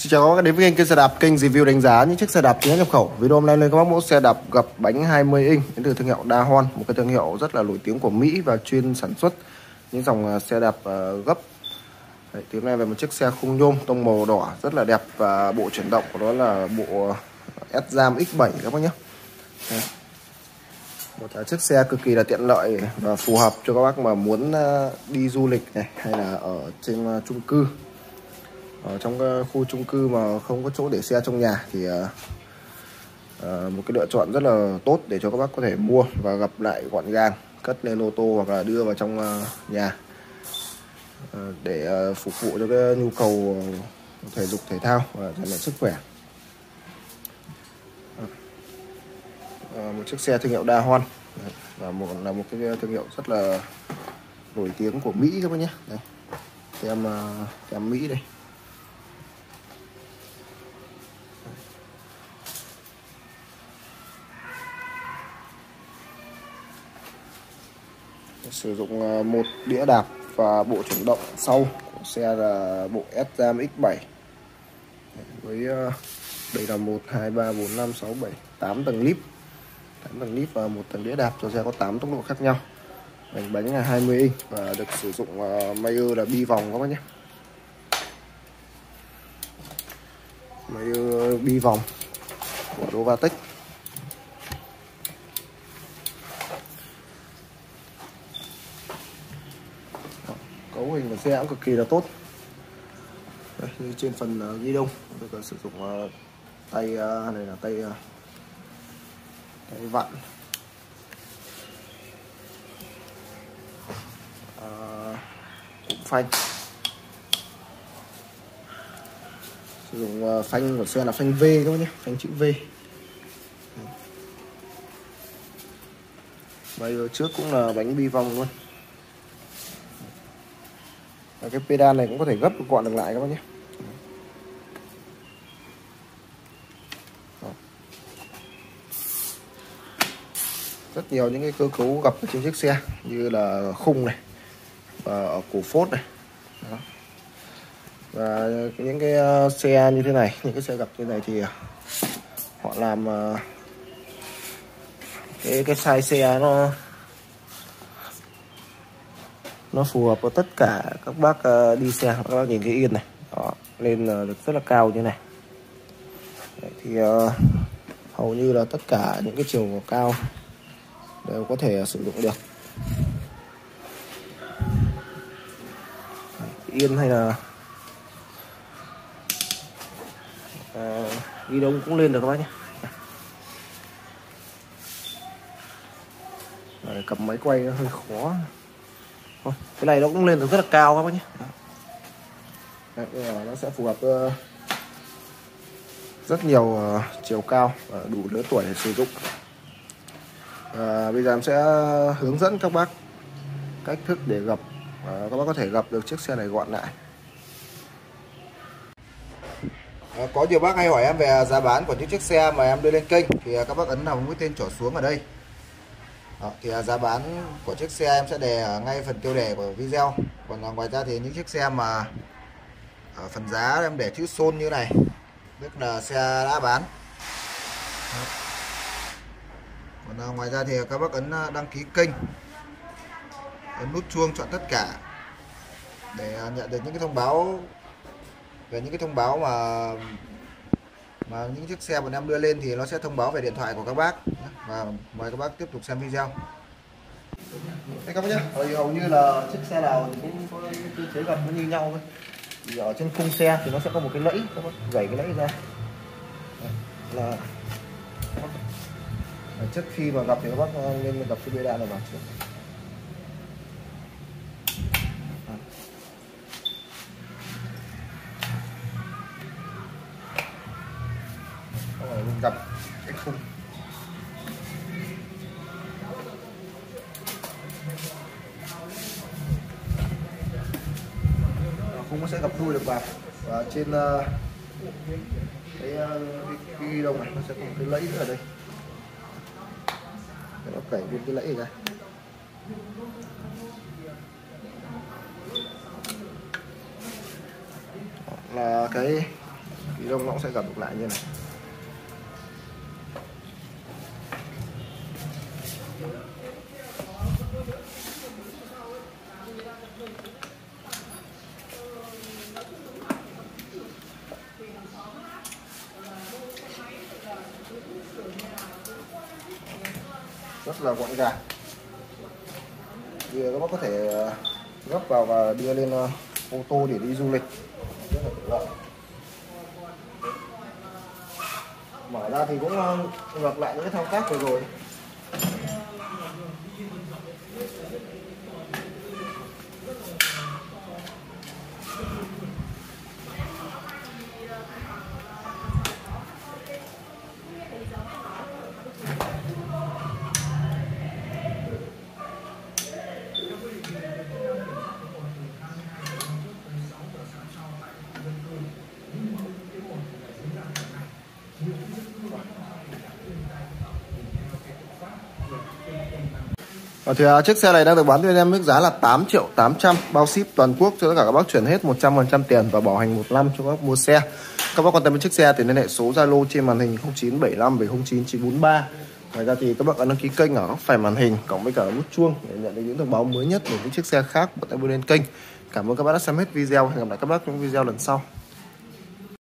Xin chào các bác đến với kênh kênh xe đạp kênh review đánh giá những chiếc xe đạp chính nhập khẩu. Video hôm nay lên các bác mẫu xe đạp gập bánh 20 inch đến từ thương hiệu Dahon, một cái thương hiệu rất là nổi tiếng của Mỹ và chuyên sản xuất những dòng à, xe đạp à, gấp. Đấy, thì hôm nay về một chiếc xe khung nhôm tông màu đỏ rất là đẹp và bộ chuyển động của nó là bộ à, S-Jam X7 các bác nhé. Đấy. Một chiếc xe cực kỳ là tiện lợi và phù hợp cho các bác mà muốn đi du lịch này hay là ở trên chung cư ở trong ờ, khu chung cư mà không có chỗ để xe trong nhà thì uh, một cái lựa chọn rất là tốt để cho các bác có thể mua và gặp lại gọn gàng cất lên ô tô hoặc là đưa vào trong uh, nhà. Uh, để uh, phục vụ cho cái nhu cầu thể dục thể thao và rèn luyện sức khỏe. Một chiếc xe thương hiệu Đa Hoan. Và một là một cái thương hiệu rất là nổi tiếng của Mỹ các bác nhé. Đây em em Mỹ đây. Sử dụng ờ, một đĩa đạp và bộ chuyển động sau của xe là bộ S-Jam X7 với đây là 1 2 3 4 5 6 7 8 tầng lip 8 tầng lip và một tầng đĩa đạp cho xe có 8 tốc độ khác nhau. Bánh bánh là 20 inch và được sử dụng uh, Mayer là bi vòng các bác nhé. Mayer bi vòng của Novatech cấu hình của xe cũng cực kỳ là tốt. Đây, như trên phần uh, ghi đông được sử dụng uh, tay uh, này là tay uh, tay vặn. Uh, cũng phanh. Sử dụng uh, phanh của xe là phanh V các bác nhé phanh chữ V. Bây giờ trước cũng là bánh bi vòng luôn và cái pedal này cũng có thể gấp gọn được lại các bác nhé. Rất nhiều những cái cơ cấu gặp ở trên chiếc xe, như là khung này, và ở cổ phốt này. Đó. và những cái ờ, xe như thế này, những cái xe gặp như này thì ờ, họ làm ờ, cái cái size xe nó nó phù hợp với tất cả các bác ờ, đi xe các bác nhìn cái yên này. Đó, lên ờ, được rất là cao như này. Đấy, thì uh, hầu như là tất cả những cái chiều cao đều có thể sử dụng được. Yên hay là uh, ghi đông cũng lên được các bác nhé Đấy, cầm máy quay nó hơi khó. Thôi, cái này nó cũng lên được rất là cao các bác nhé. Đấy, nó sẽ phù hợp uh, rất nhiều uh, chiều cao và đủ lứa tuổi để sử dụng. À, bây giờ em sẽ hướng dẫn các bác cách thức để gập. À, các bác có thể gập được chiếc xe này gọn lại. À, có nhiều bác hay hỏi em về giá bán của những chiếc xe mà em đưa lên kênh. Thì các bác ấn vào mũi tên trỏ xuống ở đây đó, thì giá bán của chiếc xe em sẽ đề ở ngay phần tiêu đề của video. Còn à, ngoài ra thì những chiếc xe mà ở phần giá em để chữ xôn như này tức là xe đã bán. Còn à, ngoài ra thì các bác ấn à, đăng ký kênh ấn nút chuông chọn tất cả để nhận được những cái thông báo về những cái thông báo mà mà những chiếc xe bọn em đưa lên thì nó sẽ thông báo về điện thoại của các bác. Và mời các bác tiếp tục xem video. Đây các bác nhé hầu như là chiếc xe nào thì cũng có cơ chế gập nó như nhau thôi. Thì ở trên khung xe thì nó sẽ có một cái lẫy các bác gảy cái lẫy ra. Là trước khi mà gặp thì các bác nên gặp cái bê đa này vào trước gặp cái khung khung ờ, nó sẽ gặp đuôi được vào. Và trên uh, cái, uh, cái, cái đồng này nó sẽ có một cái lẫy ở đây. Để nó cẩy viên cái lẫy ra. Là cái ghi đông nó cũng sẽ gặp được lại như này. Rất là gọn gàng. Bây giờ các bác có thể ờ, gấp vào và đưa lên ờ, ô tô để đi du lịch. Rất là tiện lợi. Mở ra thì cũng ờ, ngược lại những cái thao tác vừa rồi. Và thì chiếc xe này đang được bán cho anh em mức giá là 8 triệu 800 bao ship toàn quốc cho tất cả các bác chuyển hết 100% tiền và bảo hành một năm cho các bác mua xe. Các bác quan tâm đến chiếc xe thì liên hệ số Zalo trên màn hình 0975 709 943. Ngoài ra thì các bác ấn đăng ký kênh ở góc phải màn hình, cộng với cả nút chuông để nhận được những thông báo mới nhất về những chiếc xe khác của tại bên kênh. Cảm ơn các bác đã xem hết video. Hẹn gặp lại các bác trong video lần sau.